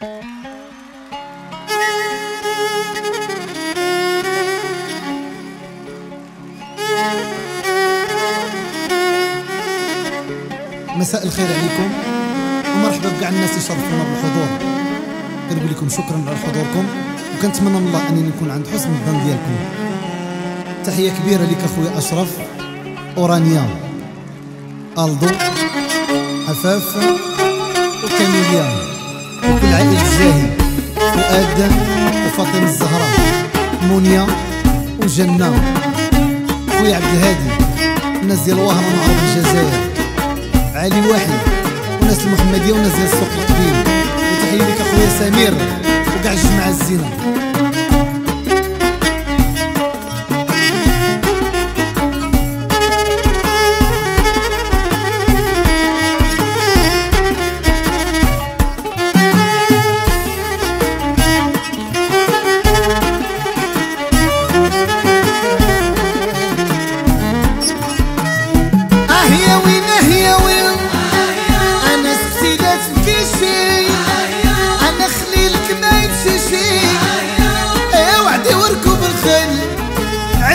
مساء الخير عليكم ومرحبا بكاع الناس اللي شرفونا بالحضور. كنقول لكم شكرا على حضوركم وكنتمنى من الله أنني نكون عند حسن الظن ديالكم. تحية كبيرة لك أخويا أشرف أورانيا ألدو عفاف وكاميليا وكل عائله الزاهي فؤاد وفاطمة الزهراء. منيا وجنة. خويا عبد الهادي. الناس ديال وهران وعرب الجزائر. علي واحد. وناس المحمدية وناس ديال السوق القديم. وتحية لك أخويا سمير. وكاع الجماعة الزينة.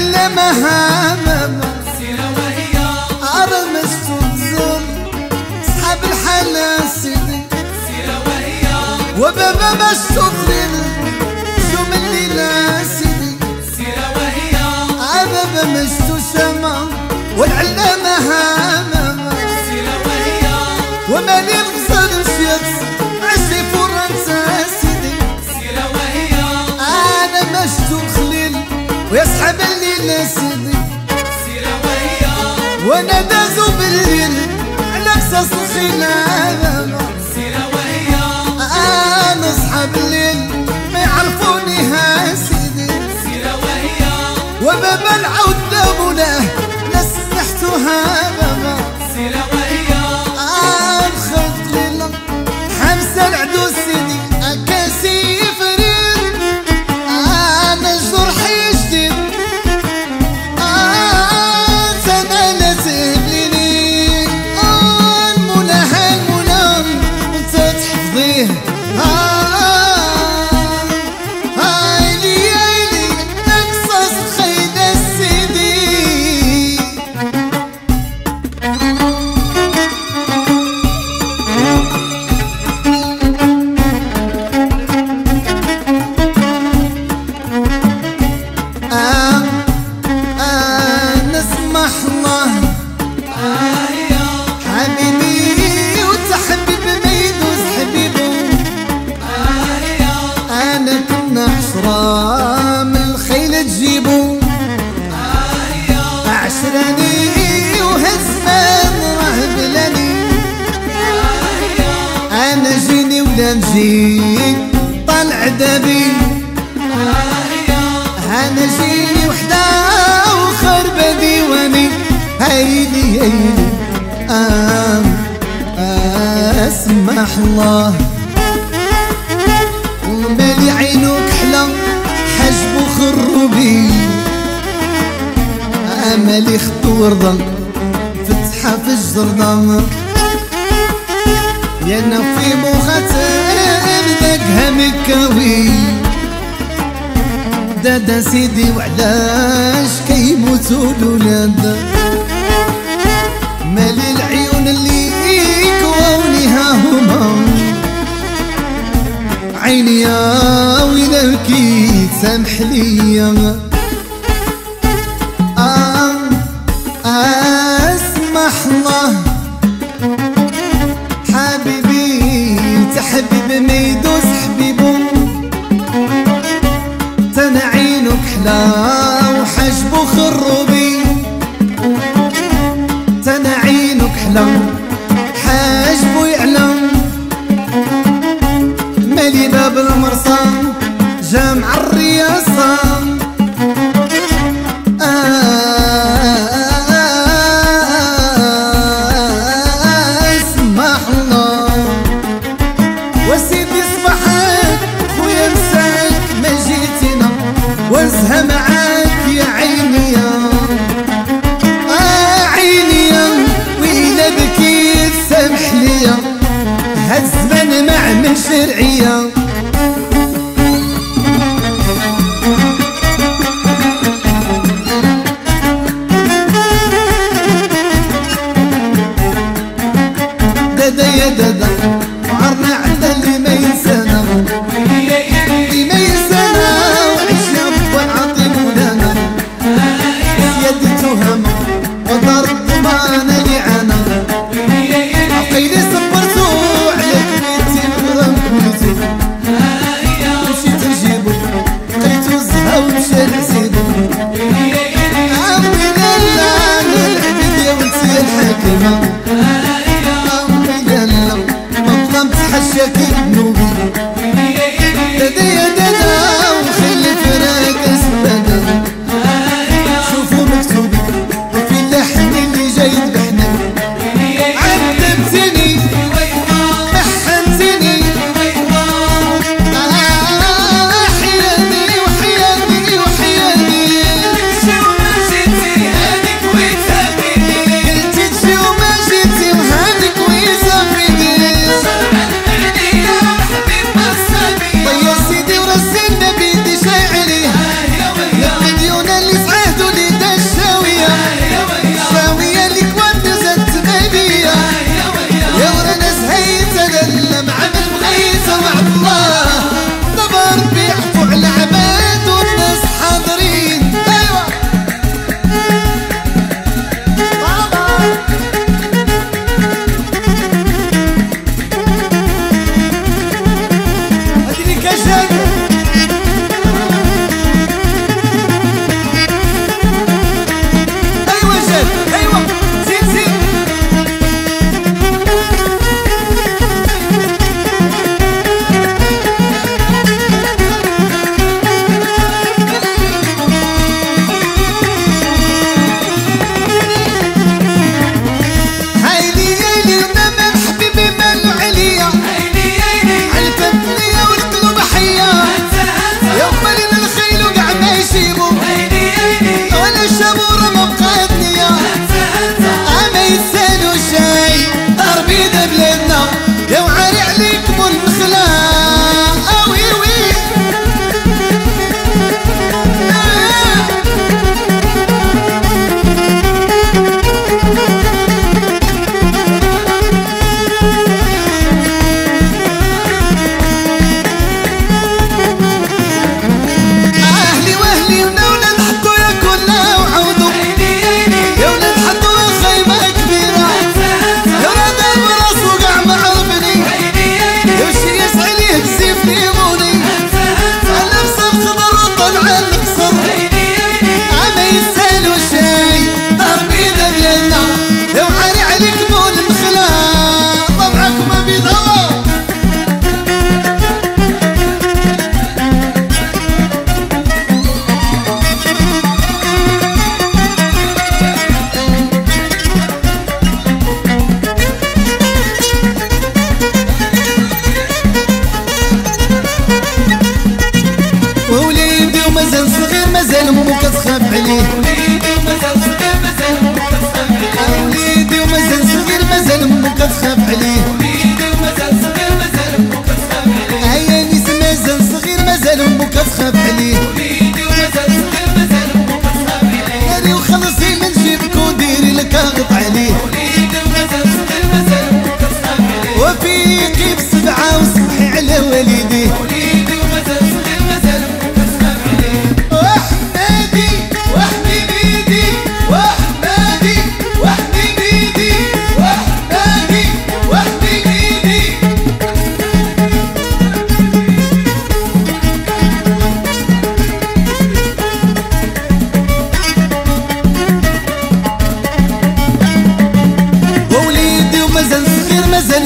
علمها ماما ارمس تنزل صحاب الحلا سيدي وبابا باش تطرين شو من الليلة سيدي بابا مشتو شمع والعلامة هامة الغزال مشيت ويصحب الليل سيدي وأنا دازو بالليل على قصص أنا ما يعرفوني وبابا العود عشرة من الخيل تجيبو. عشراني وهزمان راه بلاني أنا جيني ولا نجي طالع دابي. أنا جيني وحدة وخربة ديواني هيلي هيلي آه آه أسمح الله. ومالي عينك حلا حجب خروبي. امالي خط ورده فتحة في الجردة يا في مخاتم داكها مكاوي دادا سيدي وعلاش كيموتوا الولاد عيني يا ويلك سامح ليا. آه أسمح الله. حبيبي تحبيب ما يدوس حبيبو. تنا عينك حلا وحجبو خروبي. تنا عينك حلا الشرعية دادا يا دادا اللي ما ينسانا ما ينسانا مولانا no اخاف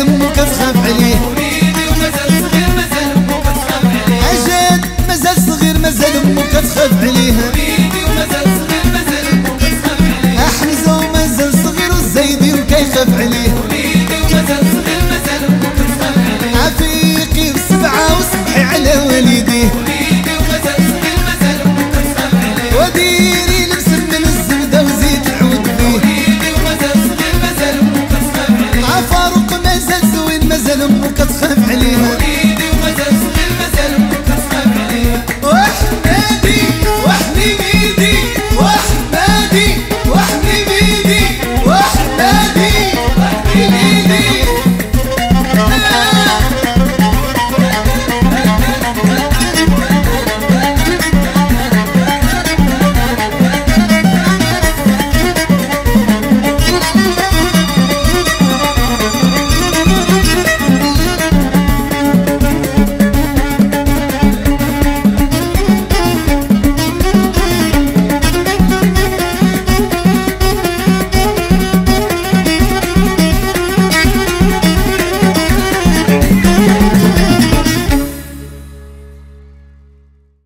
مكسخف عليه أجد مازال صغير مازال مكسخف عليه أحمزة ومازال صغير والزيدي وكيخف عليه عفيقي وسبعة وصبحي على والديه